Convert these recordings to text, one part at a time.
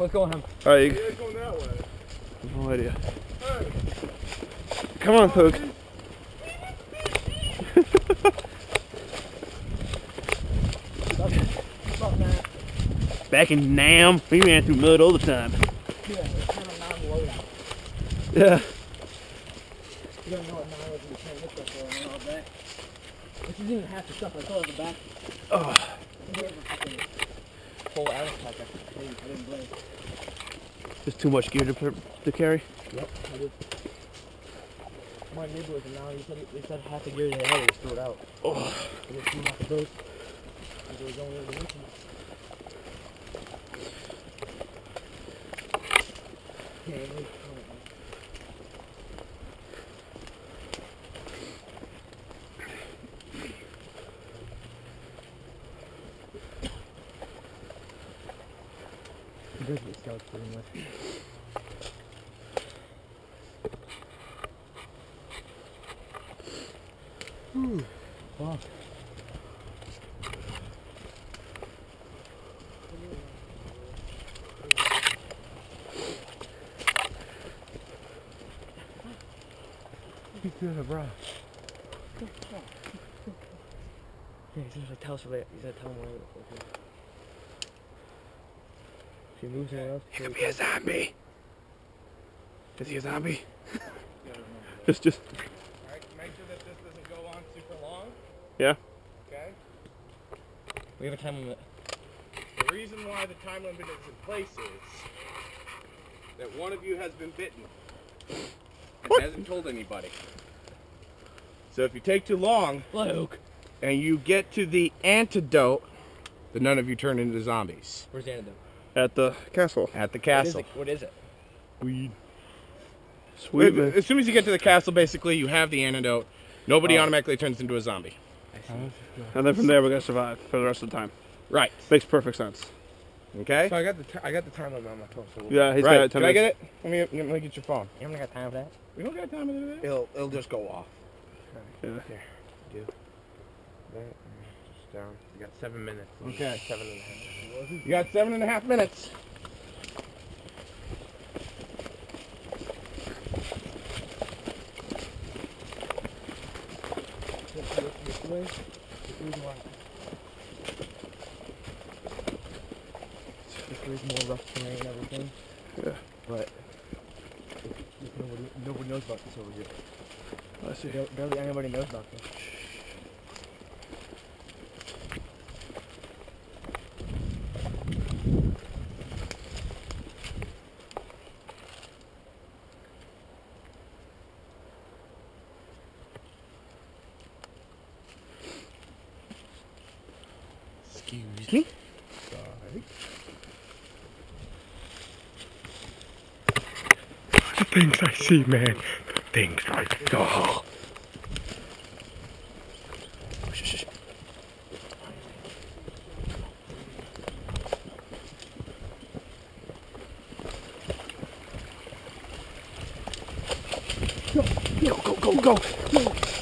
What's going on? All right, you, Yeah, it's going that way. no idea. Hey, Come on, Pook. Fuck that. Back in Nam, we ran through mud all the time. Yeah, it's kind of non-loadout. Yeah. You don't know what nine was in the train this stuff for and all that. This isn't even half the stuff I saw in the back. Oh, We have a fucking Full out of pack. I didn't, I didn't blame. just too much gear to, to carry. Yep, I did. My neighbor was now he said they said half the gear they had was threw it out. Oh, just threw them off the boat. And they was only the winter. Yeah, it was- Grizzly scouts pretty much. Fuck. good, bro. Yeah, he's gonna tell us where he's gonna tell him where we're looking. If he moves anywhere He could be a zombie. Is he a zombie? just, just. alright, make sure that this doesn't go on super long. Yeah. Okay? we have a time limit. The reason why the time limit is in place is that one of you has been bitten and hasn't told anybody. So if you take too long Luke! and you get to the antidote, then none of you turn into zombies Where's the antidote? At the castle. at the What is castle. it? What is it? Weed. Sweet, man. As soon as you get to the castle, basically, you have the antidote. Nobody Oh. automatically turns into a zombie. And then from there, we're gonna survive for the rest of the time. Right. Makes perfect sense. Okay? So I got the t- I got the time limit on my phone. So we'll- Yeah, he's right. got it. Can I get it? Let me, let me get your phone. You haven't got time for that? We don't got time to do that. it'll it'll just go off. Yeah. That, just down. You got seven minutes. Okay. Seven and a half. You got seven and a half minutes. This, this, this way? This more... This way's more rough terrain and everything. Yeah. But... Nobody, nobody knows about this over here. I see. Barely anybody knows about this. Excuse me. Sorry. The things I see, man. The things I saw. Go, go, go, go.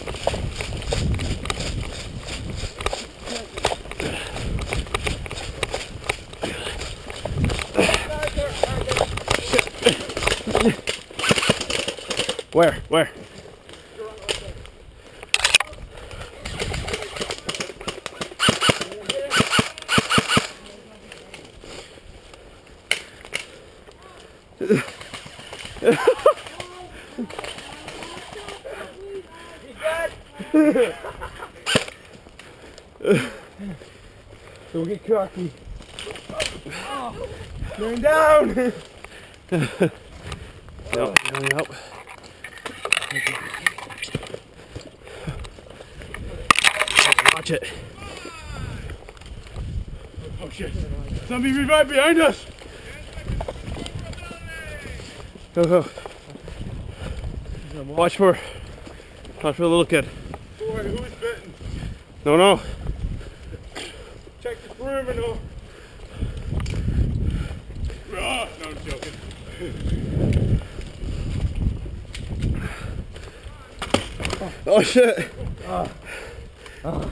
Where? Where? Don't get cocky. Going down. Yep, yep. Watch it. Oh shit. Zombie revive behind us. Go, go. Watch for, watch for the little kid. Boy, who's bitten? No, no. Check the perimeter. Ah, no, I'm joking. Oh shit. Uh, uh.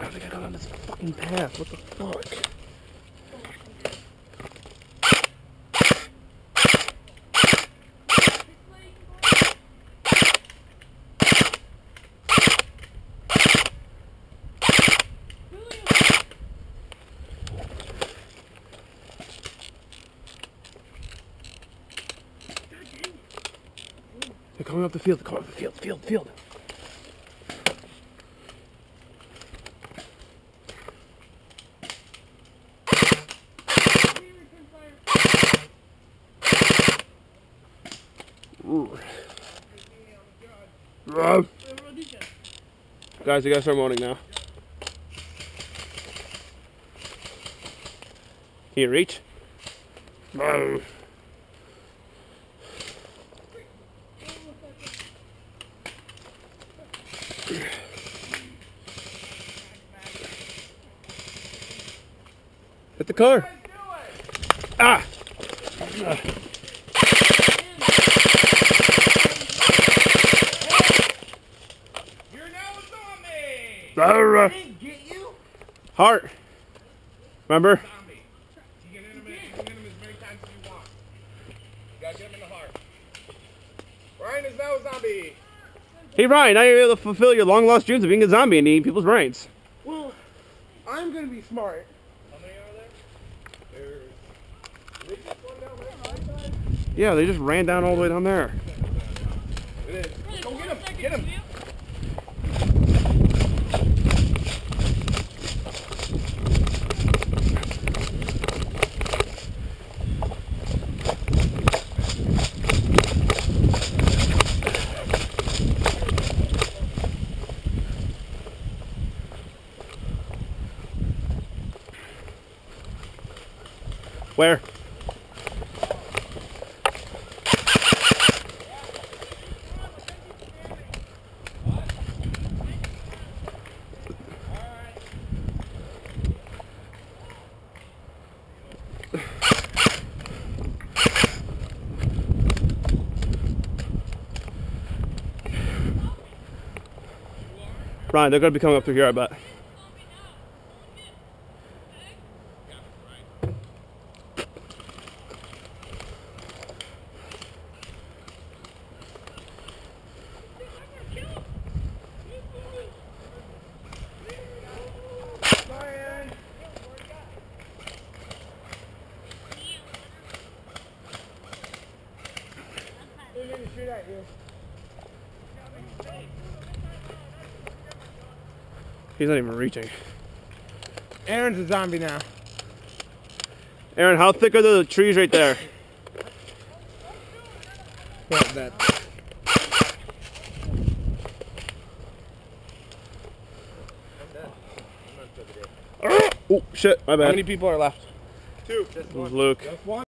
I think I got on this fucking path, what the fuck? They're coming up the field. They're coming up the field. Field. Field. Ooh. Uh, Guys, you gotta moaning now. Can you reach? Uh, Hit the car. Ah! You're now a zombie! Arrgh. Get you? Heart. Remember? You you can him as many times as you want. You gotta get him in the heart. Ryan is now a zombie. Hey Ryan, now you're able to fulfill your long lost dreams of being a zombie and eating people's brains. Well, I'm gonna be smart. How many are there? There's. They just one down there, my side? Yeah, they just ran down all the way down there. It is. Go get him. Get him. Where? Ryan, they're gonna be coming up through here, I bet. At you. He's not even reaching. Aaron's a zombie now. Aaron, how thick are the trees right there? What that? Oh shit, my bad. How many people are left? Two. Luke. Just one.